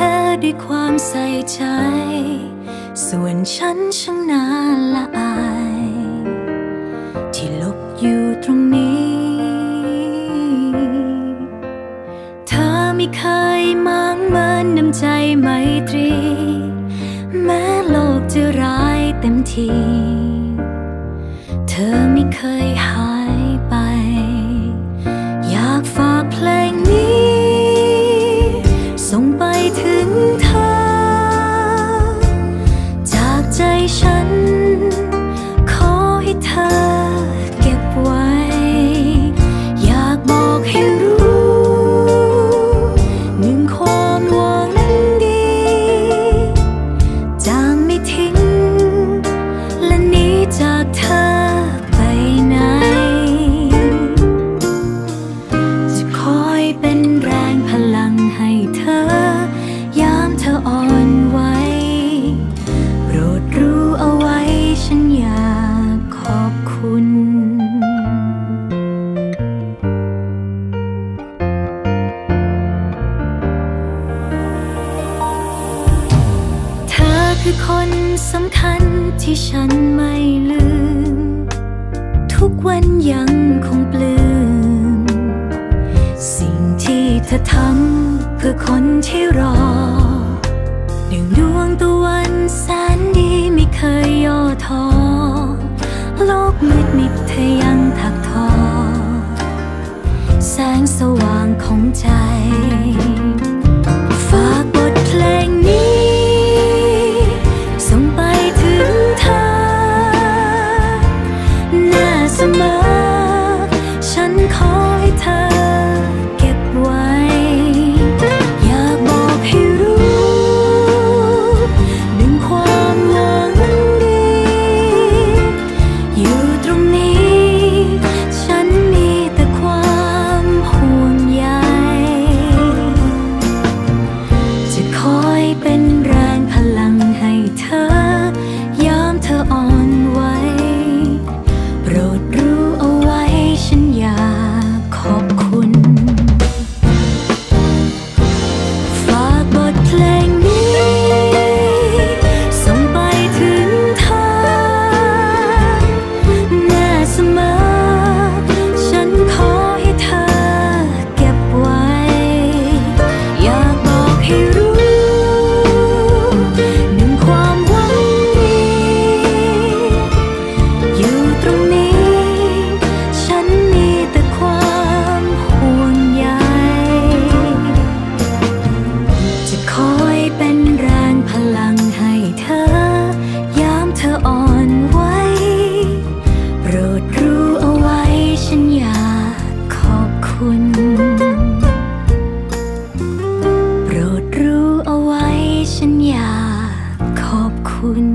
อด้วยความใส่ใจ ส่วนฉันช่างน่าละอาย ที่ลบอยู่ตรงนี้ เธอไม่เคยมางเมินน้ำใจไมตรี แม้โลกจะร้ายเต็มที เธอไม่เคยหาย ฉัน ขอให้เธอเก็บไว้ อยากบอกให้รู้หนึ่งความหวังดี จางไม่ทิ้ง และนีจากเธอ คุณเธอคือคนสำคัญที่ฉันไม่ลืม ทุกวันยังคงปลืม้มสิ่งที่เธอทำเพื่อคนที่รอ หนึ่งดวงตะวันแสนดีไม่เคยย่อท้อ โลกมืดมิดเธอยังถักทอ แสงสว่างของใจ เป็นแรงพลังให้เธอ ยามเธออ่อนไหวโปรดรู้เอาไว้ฉันอยากขอบคุณ โปรดรู้เอาไว้ฉันอยากขอบคุณ